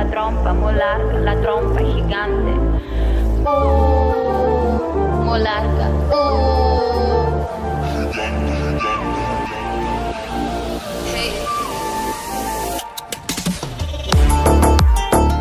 La trompa molarca, la trompa gigante. Molarca.